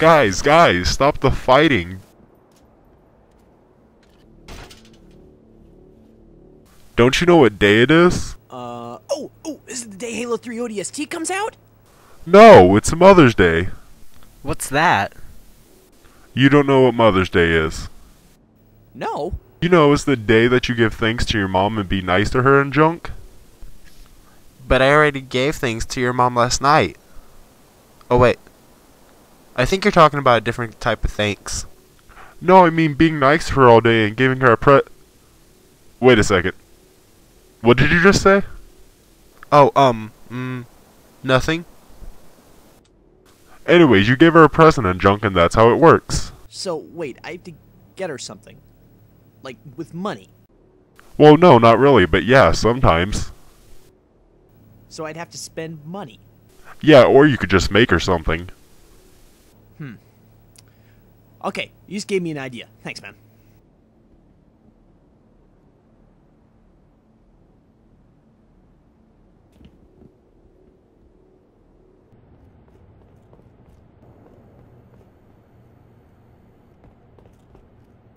Guys, guys, stop the fighting. Don't you know what day it is? Uh, oh, oh, is it the day Halo 3 ODST comes out? No, it's Mother's Day. What's that? You don't know what Mother's Day is. No. You know, it's the day that you give thanks to your mom and be nice to her and junk. But I already gave things to your mom last night. Oh, wait. I think you're talking about a different type of thanks. No, I mean being nice to her all day and giving her a pre- Wait a second. What did you just say? Oh, um, mm, nothing. Anyways, you gave her a present and junk and that's how it works. So, wait, I have to get her something. Like, with money. Well, no, not really, but yeah, sometimes. So I'd have to spend money. Yeah, or you could just make her something. Hmm. Okay, you just gave me an idea. Thanks, man.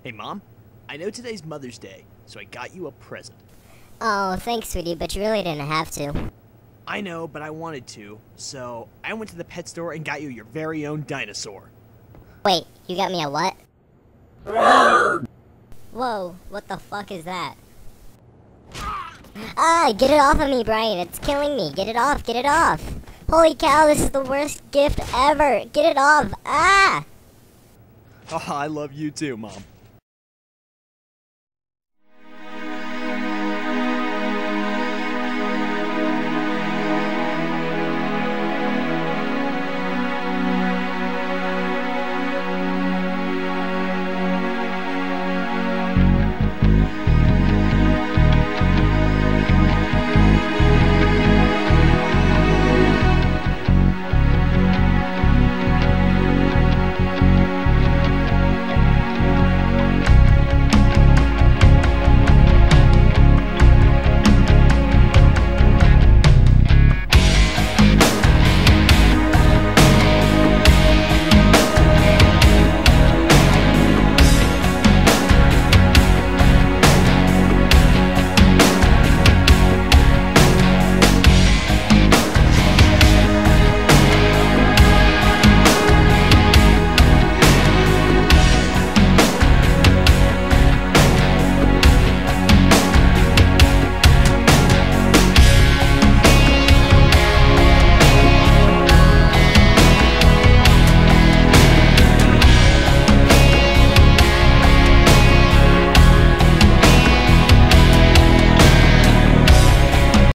Hey, Mom. I know today's Mother's Day, so I got you a present. Oh, thanks, sweetie, but you really didn't have to. I know, but I wanted to, so I went to the pet store and got you your very own dinosaur. Wait, you got me a what? Whoa, what the fuck is that? Ah, get it off of me, Brian. It's killing me. Get it off, get it off. Holy cow, this is the worst gift ever. Get it off. Ah! Oh, I love you too, Mom.